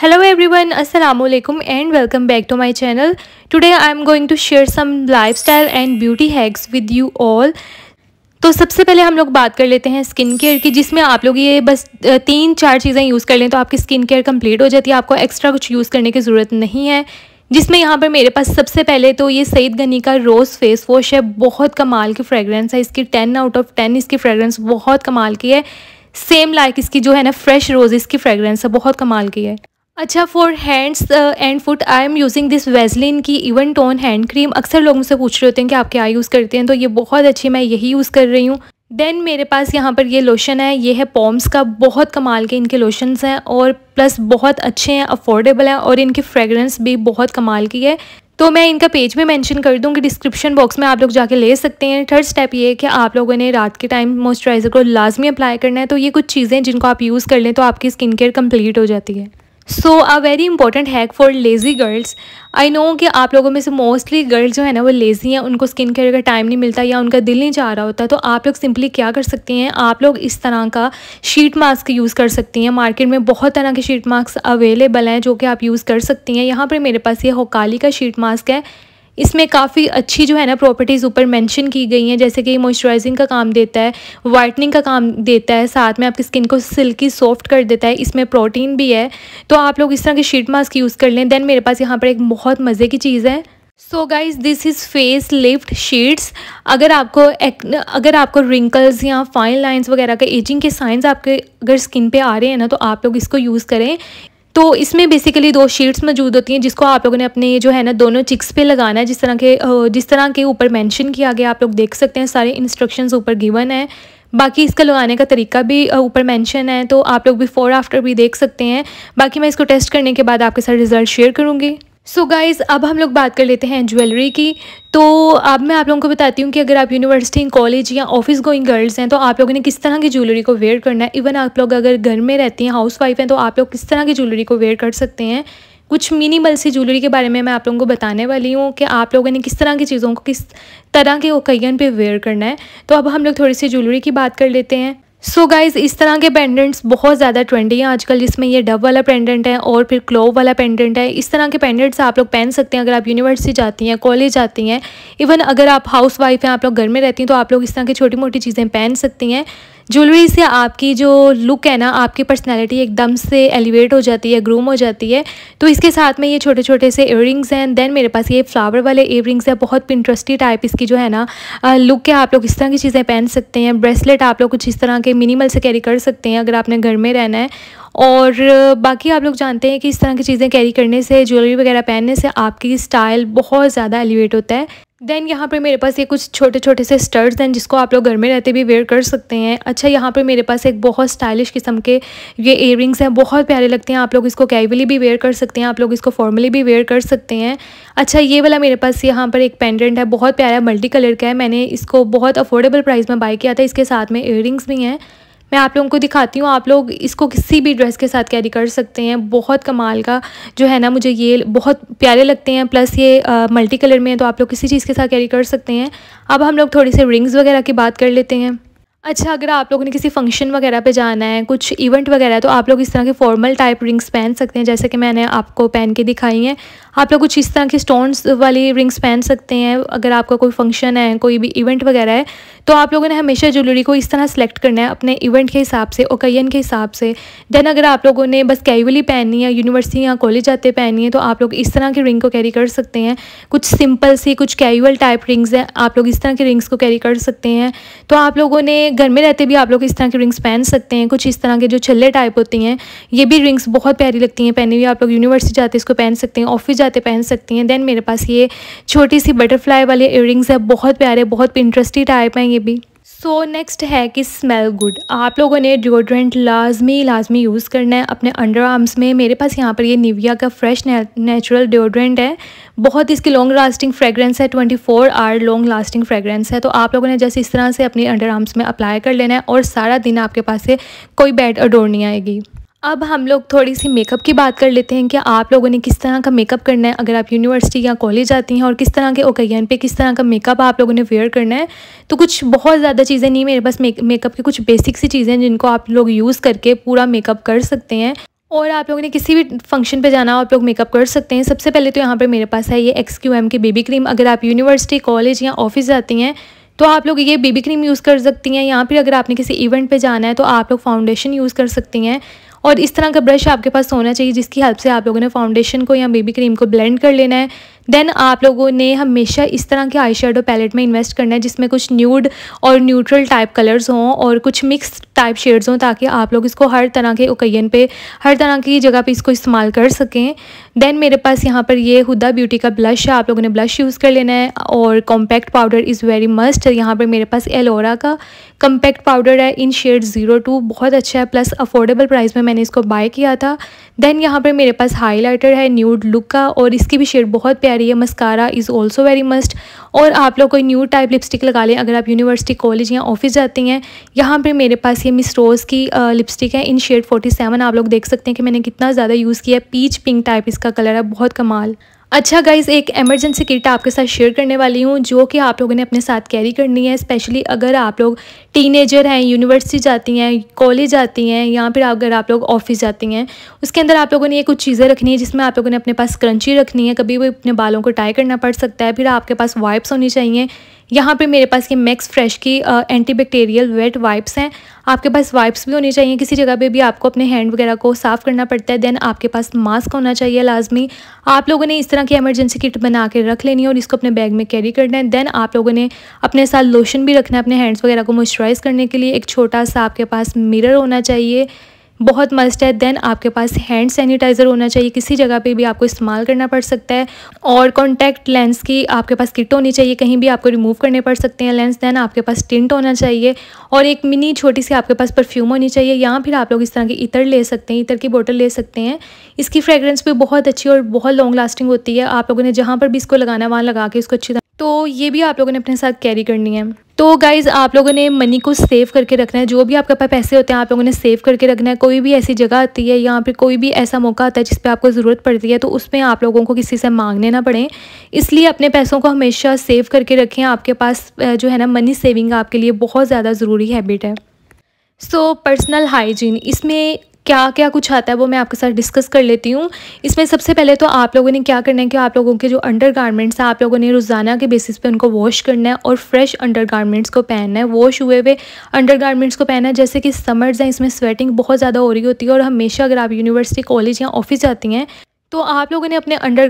hello everyone assalamu alaikum and welcome back to my channel. Today i am going to share some lifestyle and beauty hacks with you all. तो सबसे पहले हम लोग बात कर लेते हैं स्किन केयर की, जिसमें आप लोग ये बस तीन चार चीज़ें यूज़ कर लें तो आपकी स्किन केयर कंप्लीट हो जाती है, आपको एक्स्ट्रा कुछ यूज़ करने की ज़रूरत नहीं है। जिसमें यहाँ पर मेरे पास सबसे पहले तो ये सईद गनी का रोज़ फेस वॉश है, बहुत कमाल की फ्रेगरेंस है, इसकी टेन आउट ऑफ़ टेन इसकी फ्रेगरेंस बहुत कमाल की है। सेम लाइक इसकी जो है ना फ्रेश रोज़ इसकी फ्रेगरेंस है, बहुत कमाल की है। अच्छा for hands and foot I am using this Vaseline की इवन टोन हैंड क्रीम अक्सर लोग मुझसे पूछ रहे होते हैं कि आप क्या यूज़ करते हैं तो ये बहुत अच्छी मैं यही यूज़ कर रही हूँ। देन मेरे पास यहाँ पर ये लोशन है, ये है पॉम्स का, बहुत कमाल के इनके लोशंस हैं और प्लस बहुत अच्छे हैं अफोर्डेबल हैं और इनकी फ्रेगरेंस भी बहुत कमाल की है। तो मैं इनका पेज में मेंशन कर दूँगी डिस्क्रिप्शन बॉक्स में आप लोग जाके ले सकते हैं। थर्ड स्टेप ये है कि आप लोगों ने रात के टाइम मॉइस्चराइज़र को लाजमी अप्लाई करना है। तो ये कुछ चीज़ें जिनको आप यूज़ कर लें तो आपकी स्किन केयर कंप्लीट हो जाती है। So a very important hack for lazy girls I know कि आप लोगों में से मोस्टली गर्ल्स जो है ना, वो लेज़ी हैं, उनको स्किन केयर का टाइम नहीं मिलता या उनका दिल नहीं चाह रहा होता तो आप लोग सिंपली क्या कर सकती हैं? आप लोग इस तरह का शीट मास्क यूज़ कर सकती हैं। मार्केट में बहुत तरह के शीट मास्क अवेलेबल हैं जो कि आप यूज़ कर सकती हैं। यहाँ पर मेरे पास ये होकाली का शीट मास्क है। इसमें काफ़ी अच्छी जो है ना प्रॉपर्टीज़ ऊपर मेंशन की गई हैं, जैसे कि मॉइस्चराइजिंग का काम देता है वाइटनिंग का काम देता है, साथ में आपकी स्किन को सिल्की सॉफ्ट कर देता है, इसमें प्रोटीन भी है। तो आप लोग इस तरह के शीट मास्क यूज़ कर लें। देन मेरे पास यहाँ पर एक बहुत मज़े की चीज़ है। So guys this is face lift sheets अगर आपको अगर आपको रिंकल्स या फाइन लाइंस वगैरह के एजिंग के साइंस आपके, अगर स्किन पे आ रहे हैं ना तो आप लोग इसको यूज़ करें। तो इसमें बेसिकली दो शीट्स मौजूद होती हैं, जिसको आप लोगों ने अपने जो है ना, दोनों चिक्स पे लगाना है, जिस तरह के जिस तरह के ऊपर मेंशन किया गया, आप लोग देख सकते हैं, सारे इंस्ट्रक्शंस ऊपर गिवन है। बाकी इसका लगाने का तरीका भी ऊपर मेंशन है तो आप लोग बिफोर आफ्टर भी देख सकते हैं। बाकी मैं इसको टेस्ट करने के बाद आपके साथ रिज़ल्ट शेयर करूँगी। सो so गाइज़ अब हम लोग बात कर लेते हैं ज्वेलरी की। तो अब मैं आप लोगों को बताती हूँ कि अगर आप यूनिवर्सिटी कॉलेज या ऑफ़िस गोइंग गर्ल्स हैं तो आप लोगों ने किस तरह की ज्वेलरी को वेयर करना है? इवन आप लोग अगर घर में रहती हैं हाउस वाइफ हैं तो आप लोग किस तरह की ज्वेलरी को वेयर कर सकते हैं? कुछ मिनिमल सी ज्वेलरी के बारे में मैं आप लोगों को बताने वाली हूँ कि आप लोगों ने किस तरह की चीज़ों को किस तरह के ओकैन पे वेयर करना है। तो अब हम लोग थोड़ी सी ज्वेलरी की बात कर लेते हैं। सो so गाइज़ इस तरह के पेंडेंट्स बहुत ज़्यादा ट्रेंडी हैं। आजकल जिसमें ये डब वाला पेंडेंट है और फिर क्लोव वाला पेंडेंट है। इस तरह के पेंडेंट्स आप लोग पहन सकते हैं। अगर आप यूनिवर्सिटी जाती हैं कॉलेज जाती हैं इवन अगर आप हाउस वाइफ हैं, आप लोग घर में रहती हैं तो आप लोग इस तरह की छोटी मोटी चीज़ें पहन सकती हैं। ज्वेलरी से आपकी जो लुक है ना, आपकी पर्सनैलिटी एकदम से एलिवेट हो जाती है ग्रूम हो जाती है। तो इसके साथ में ये छोटे छोटे से इयर हैं। देन मेरे पास ये फ्लावर वाले इयर हैं। बहुत पिंट्रस्टी टाइप इसकी जो है ना लुक है आप लोग इस तरह की चीज़ें पहन सकते हैं। ब्रेसलेट आप लोग कुछ इस तरह के मिनिमल से कैरी कर सकते हैं अगर आपने घर में रहना है। और बाकी आप लोग जानते हैं कि इस तरह की चीज़ें कैरी करने से, ज्वेलरी वगैरह पहनने से आपकी स्टाइल बहुत ज़्यादा एलिवेट होता है। देन यहाँ पर मेरे पास ये कुछ छोटे छोटे से स्टर्ट्स हैं जिसको आप लोग घर में रहते भी वेयर कर सकते हैं। अच्छा यहाँ पर मेरे पास एक बहुत स्टाइलिश किस्म के ये इयर हैं, बहुत प्यारे लगते हैं। आप लोग इसको कैजुअली भी वेयर कर सकते हैं, आप लोग इसको फॉर्मली भी वेयर कर सकते हैं। अच्छा ये वाला मेरे पास यहाँ पर एक पेंडेंट है, बहुत प्यारा मल्टी कलर का है। मैंने इसको बहुत अफोर्डेबल प्राइस में बाई किया था, इसके साथ में इयर भी हैं। मैं आप लोगों को दिखाती हूँ, आप लोग इसको किसी भी ड्रेस के साथ कैरी कर सकते हैं। बहुत कमाल का जो है ना मुझे ये बहुत प्यारे लगते हैं। प्लस ये मल्टी कलर में है तो आप लोग किसी चीज़ के साथ कैरी कर सकते हैं। अब हम लोग थोड़ी से रिंग्स वगैरह की बात कर लेते हैं। अच्छा अगर आप लोगों ने किसी फ़ंक्शन वगैरह पे जाना है, कुछ इवेंट वगैरह तो आप लोग इस तरह के फॉर्मल टाइप रिंग्स पहन सकते हैं, जैसे कि मैंने आपको पहन के दिखाई हैं। आप लोग कुछ इस तरह की स्टोन्स वाली रिंग्स पहन सकते हैं, अगर आपका कोई फ़ंक्शन है, कोई भी इवेंट वगैरह है तो आप लोगों ने हमेशा ज्वेलरी को इस तरह सेलेक्ट करना है, अपने इवेंट के हिसाब से ओकैन के हिसाब से। देन अगर आप लोगों ने बस कैजुअली पहननी है यूनिवर्सिटी या कॉलेज जाते पहननी है तो आप लोग इस तरह की रिंग को कैरी कर सकते हैं। कुछ सिंपल सी, कुछ कैजुअल टाइप रिंग्स हैं, आप लोग इस तरह की रिंग्स को कैरी कर सकते हैं। तो आप लोगों ने घर में रहते भी आप लोग इस तरह के रिंग्स पहन सकते हैं। कुछ इस तरह के जो छल्ले टाइप होती हैं, ये भी रिंग्स बहुत प्यारी लगती हैं। पहने हुई आप लोग यूनिवर्सिटी जाते इसको पहन सकते हैं ऑफ़िस जाते पहन सकती हैं। देन मेरे पास ये छोटी सी बटरफ्लाई वाले इयर है, बहुत प्यारे, बहुत इंटरेस्टिंग टाइप हैं ये भी। सो नेक्स्ट है कि स्मेल गुड आप लोगों ने डिओड्रेंट लाजमी लाजमी यूज़ करना है अपने अंडर आर्म्स में। मेरे पास यहाँ पर ये निविया का फ्रेश नेचुरल डिओड्रेंट है। बहुत इसकी लॉन्ग लास्टिंग फ्रेगरेंस है। Twenty four hour long lasting fragrance है। तो आप लोगों ने जैसे इस तरह से अपने अंडर आर्म्स में अप्लाई कर लेना है और सारा दिन आपके पास से कोई बैड अडोर नहीं आएगी। अब हम लोग थोड़ी सी मेकअप की बात कर लेते हैं कि आप लोगों ने किस तरह का मेकअप करना है। अगर आप यूनिवर्सिटी या कॉलेज जाती हैं और किस तरह के ओकेजन पे किस तरह का मेकअप आप लोगों ने वेयर करना है तो कुछ बहुत ज़्यादा चीज़ें नहीं, मेरे पास मेकअप की कुछ बेसिक सी चीज़ें हैं जिनको आप लोग यूज़ करके पूरा मेकअप कर सकते हैं। और आप लोगों ने किसी भी फ़ंक्शन पे जाना हो, आप लोग मेकअप कर सकते हैं। सबसे पहले तो यहाँ पर मेरे पास है ये एक्स क्यू एम की बेबी क्रीम अगर आप यूनिवर्सिटी कॉलेज या ऑफ़िस जाती हैं तो आप लोग ये बेबी क्रीम यूज़ कर सकती हैं। या फिर अगर आपने किसी इवेंट पे जाना है तो आप लोग फाउंडेशन यूज़ कर सकती हैं। और इस तरह का ब्रश आपके पास होना चाहिए, जिसकी हेल्प से आप लोगों ने फाउंडेशन को या बेबी क्रीम को ब्लेंड कर लेना है। देन आप लोगों ने हमेशा इस तरह के आई शेडो पैलेट में इन्वेस्ट करना है, जिसमें कुछ न्यूड और न्यूट्रल टाइप कलर्स हों और कुछ मिक्स टाइप शेड्स हों, ताकि आप लोग इसको हर तरह के ओकेजन पे, हर तरह की जगह पे इसको इस्तेमाल कर सकें। देन मेरे पास यहाँ पर ये हुदा ब्यूटी का ब्लश है, आप लोगों ने ब्लश यूज़ कर लेना है और compact powder is very must यहाँ पर मेरे पास एलोरा का कम्पैक्ट पाउडर है इन शेड ज़ीरो टू बहुत अच्छा है प्लस अफोर्डेबल प्राइस में मैंने इसको बाय किया था। देन यहाँ पर मेरे पास हाईलाइटर है न्यूड लुक का और इसकी भी शेड बहुत प्यारी है mascara is also very must और आप लोग कोई न्यू टाइप लिपस्टिक लगा लें, अगर आप यूनिवर्सिटी कॉलेज या ऑफ़िस जाती हैं, यहाँ पर मेरे पास ये मिस रोज़ की लिपस्टिक है इन शेड फोर्टी आप लोग देख सकते हैं कि मैंने कितना ज़्यादा यूज़ किया पीच पिंक टाइप कलर है, बहुत कमाल। अच्छा गाइज़ एक एमरजेंसी किट आपके साथ शेयर करने वाली हूँ, जो कि आप लोगों ने अपने साथ कैरी करनी है स्पेशली अगर आप लोग टीनेजर हैं यूनिवर्सिटी जाती हैं कॉलेज जाती हैं, या फिर अगर आप लोग ऑफ़िस जाती हैं, उसके अंदर आप लोगों ने ये कुछ चीज़ें रखनी है, जिसमें आप लोगों ने अपने पास क्रंची रखनी है, कभी भी अपने बालों को टाई करना पड़ सकता है, फिर आपके पास वाइप्स होनी चाहिए यहाँ पे मेरे पास ये मैक्स फ्रेश की एंटी बैक्टीरियल वेट वाइप्स हैं। आपके पास वाइप्स भी होनी चाहिए, किसी जगह पे भी आपको अपने हैंड वगैरह को साफ़ करना पड़ता है देन आपके पास मास्क होना चाहिए लाजमी। आप लोगों ने इस तरह की एमरजेंसी किट बना के रख लेनी है और इसको अपने बैग में कैरी करना है। देन आप लोगों ने अपने साथ लोशन भी रखना है, अपने हैंड्स वगैरह को मॉइस्चराइज़ करने के लिए। एक छोटा सा आपके पास मिरर होना चाहिए। बहुत मस्ट है। देन आपके पास हैंड सैनिटाइज़र होना चाहिए। किसी जगह पे भी आपको इस्तेमाल करना पड़ सकता है। और कॉन्टैक्ट लेंस की आपके पास किट होनी चाहिए। कहीं भी आपको रिमूव करने पड़ सकते हैं लेंस देन आपके पास टिंट होना चाहिए। और एक मिनी छोटी सी आपके पास परफ्यूम होनी चाहिए। या फिर आप लोग इस तरह की इतर ले सकते हैं, इतर की बोतल ले सकते हैं। इसकी फ्रेगरेंस भी बहुत अच्छी और बहुत लॉन्ग लास्टिंग होती है। आप लोगों ने जहाँ पर भी इसको लगाना वहाँ लगा के इसको अच्छी तो ये भी आप लोगों ने अपने साथ कैरी करनी है। तो गाइज़ आप लोगों ने मनी को सेव करके रखना है। जो भी आपके पास पैसे होते हैं, आप लोगों ने सेव करके रखना है। कोई भी ऐसी जगह आती है, यहाँ पे कोई भी ऐसा मौका आता है जिस पे आपको ज़रूरत पड़ती है तो उसमें आप लोगों को किसी से मांगने ना पड़े। इसलिए अपने पैसों को हमेशा सेव करके रखें। आपके पास जो है ना मनी सेविंग आपके लिए बहुत ज़्यादा ज़रूरी हैबिट है। सो पर्सनल हाइजीन इसमें क्या क्या कुछ आता है वो मैं आपके साथ डिस्कस कर लेती हूँ। इसमें सबसे पहले तो आप लोगों ने क्या करना है कि आप लोगों के जो अंडर गारमेंट्स हैं, आप लोगों ने रोज़ाना के बेसिस पे उनको वॉश करना है और फ्रेश अंडर गारमेंट्स को पहनना है। वॉश हुए हुए अंडर गारमेंट्स को पहनना है, जैसे कि समर्स हैं, इसमें स्वेटिंग बहुत ज़्यादा हो रही होती है और हमेशा अगर आप यूनिवर्सिटी कॉलेज या ऑफ़िस जाती हैं तो आप लोगों ने अपने अंडर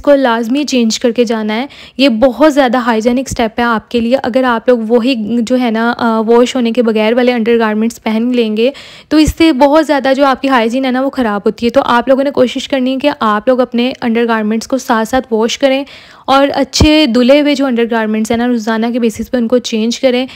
को लाजमी चेंज करके जाना है। ये बहुत ज़्यादा हाइजेनिक स्टेप है आपके लिए। अगर आप लोग वही जो है ना वॉश होने के बगैर वाले अंडर पहन लेंगे तो इससे बहुत ज़्यादा जो आपकी हाइजीन है ना, वो ख़राब होती है। तो आप लोगों ने कोशिश करनी है कि आप लोग अपने अंडर को साथ साथ वॉश करें और अच्छे धुले हुए जो अंडर गारमेंट्स हैं ना, रोज़ाना के बेसिस पे उनको चेंज करें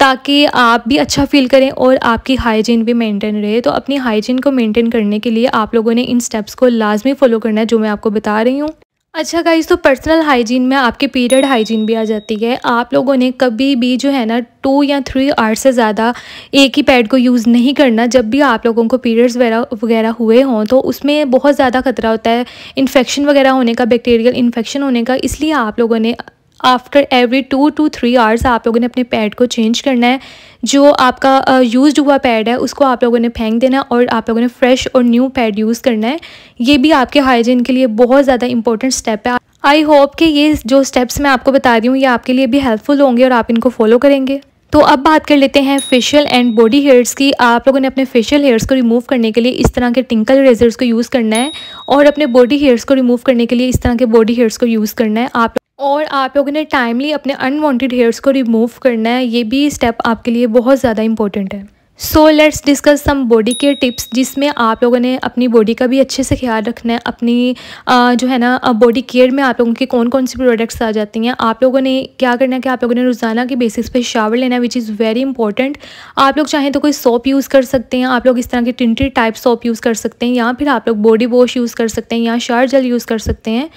ताकि आप भी अच्छा फील करें और आपकी हाइजीन भी मेंटेन रहे। तो अपनी हाइजीन को मेंटेन करने के लिए आप लोगों ने इन स्टेप्स को लाजमी फॉलो करना है, जो मैं आपको बता रही हूँ। अच्छा गाइज़ तो पर्सनल हाइजीन में आपके पीरियड हाइजीन भी आ जाती है। आप लोगों ने कभी भी जो है ना टू या थ्री आवर्स से ज़्यादा एक ही पैड को यूज़ नहीं करना। जब भी आप लोगों को पीरियड्स वगैरह वगैरह हुए हों तो उसमें बहुत ज़्यादा खतरा होता है। इन्फेक्शन वगैरह होने का बैक्टीरियल इन्फेक्शन होने का, इसलिए आप लोगों ने after every two two three hours आप लोगों ने अपने पैड को चेंज करना है। जो आपका यूज़ हुआ पैड है, उसको आप लोगों ने फेंक देना और आप लोगों ने फ्रेश और न्यू पैड यूज़ करना है। ये भी आपके हाइजीन के लिए बहुत ज़्यादा इंपॉर्टेंट स्टेप है। आई होप कि ये जो स्टेप्स मैं आपको बता रही हूँ, ये आपके लिए भी हेल्पफुल होंगे और आप इनको फॉलो करेंगे। तो अब बात कर लेते हैं फेशियल एंड बॉडी हेयर्स की। आप लोगों ने अपने फेशियल हेयर्स को रिमूव करने के लिए इस तरह के टिंकल रेजर्स को यूज़ करना है और अपने बॉडी हेयर्स को रिमूव करने के लिए इस तरह के बॉडी हेयर्स को यूज़ करना है। आप और आप लोगों ने टाइमली अपने अनवांटेड हेयर्स को रिमूव करना है ये भी स्टेप आपके लिए बहुत ज़्यादा इंपॉर्टेंट है। So let's discuss some body care tips जिसमें आप लोगों ने अपनी बॉडी का भी अच्छे से ख्याल रखना है। अपनी आ, जो है ना बॉडी केयर में आप लोगों की कौन कौन सी प्रोडक्ट्स आ जाती हैं। आप लोगों ने क्या करना है कि आप लोगों ने रोज़ाना के बेसिस पे शावर लेना है विच इज़ वेरी इंपॉर्टेंट आप लोग चाहें तो कोई सोप यूज़ कर सकते हैं आप लोग इस तरह के टिंटेड टाइप सोप यूज़ कर सकते हैं या फिर आप लोग बॉडी वॉश यूज़ कर सकते हैं या शार जल यूज़ कर सकते हैं।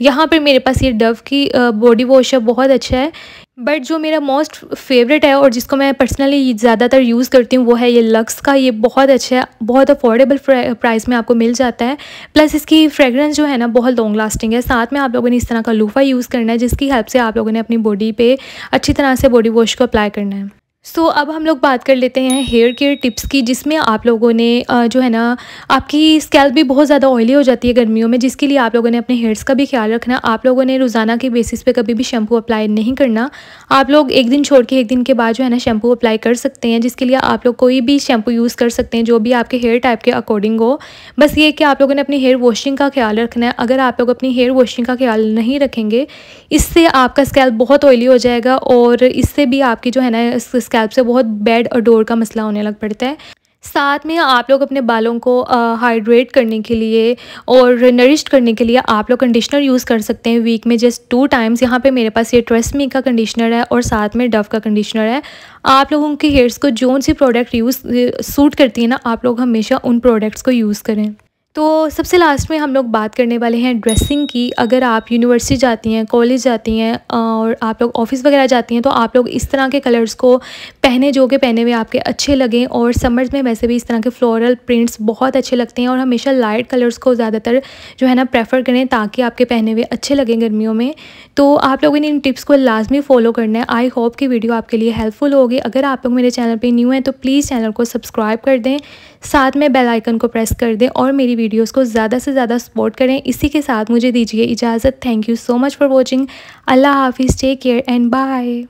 यहाँ पर मेरे पास ये डव की बॉडी वॉश है, बहुत अच्छा है। बट जो मेरा मोस्ट फेवरेट है और जिसको मैं पर्सनली ज़्यादातर यूज़ करती हूँ, वो है ये लक्स का। ये बहुत अच्छा है, बहुत अफोर्डेबल प्राइस में आपको मिल जाता है। प्लस इसकी फ्रेगरेंस जो है ना, बहुत लॉन्ग लास्टिंग है। साथ में आप लोगों ने इस तरह का लूफा यूज़ करना है, जिसकी हेल्प से आप लोगों ने अपनी बॉडी पे अच्छी तरह से बॉडी वॉश को अप्लाई करना है। सो so, अब हम लोग बात कर लेते हैं हेयर केयर टिप्स की जिसमें आप लोगों ने जो है ना आपकी स्कैल्प भी बहुत ज़्यादा ऑयली हो जाती है गर्मियों में जिसके लिए आप लोगों ने अपने हेयर्स का भी ख्याल रखना। आप लोगों ने रोज़ाना के बेसिस पे कभी भी शैम्पू अप्लाई नहीं करना। आप लोग एक दिन छोड़ के एक दिन के बाद जो है ना शैम्पू अप्लाई कर सकते हैं जिसके लिए आप लोग कोई भी शैम्पू यूज़ कर सकते हैं जो भी आपके हेयर टाइप के अकॉर्डिंग हो। बस ये कि आप लोगों ने अपनी हेयर वॉशिंग का ख्याल रखना है। अगर आप लोग अपनी हेयर वॉशिंग का ख्याल नहीं रखेंगे इससे आपका स्कैल्प बहुत ऑयली हो जाएगा और इससे भी आपकी जो है ना स्कैल्प से बहुत बैड और डोर का मसला होने लग पड़ता है। साथ में आप लोग अपने बालों को हाइड्रेट करने के लिए और नरिश्ड करने के लिए आप लोग कंडीशनर यूज़ कर सकते हैं। वीक में जस्ट टू टाइम्स यहाँ पे मेरे पास ये ट्रेसमी का कंडीशनर है और साथ में डव का कंडीशनर है। आप लोगों के हेयर्स को जो सी प्रोडक्ट यूज़ सूट करती है ना, आप लोग हमेशा उन प्रोडक्ट्स को यूज़ करें। तो सबसे लास्ट में हम लोग बात करने वाले हैं ड्रेसिंग की। अगर आप यूनिवर्सिटी जाती हैं कॉलेज जाती हैं और आप लोग ऑफ़िस वगैरह जाती हैं तो आप लोग इस तरह के कलर्स को पहने, जो कि पहने हुए आपके अच्छे लगें। और समर्स में वैसे भी इस तरह के फ्लोरल प्रिंट्स बहुत अच्छे लगते हैं और हमेशा लाइट कलर्स को ज़्यादातर जो है ना प्रेफर करें ताकि आपके पहने हुए अच्छे लगें गर्मियों में। तो आप लोगों ने इन टिप्स को लाजमी फॉलो करना है। आई होप कि वीडियो आपके लिए हेल्पफुल होगी। अगर आप लोग मेरे चैनल पर न्यू हैं तो प्लीज़ चैनल को सब्सक्राइब कर दें। साथ में बेल आइकन को प्रेस कर दें और मेरी वीडियोस को ज़्यादा से ज़्यादा सपोर्ट करें। इसी के साथ मुझे दीजिए इजाज़त। Thank you so much for watching अल्लाह हाफिज़। Take care and bye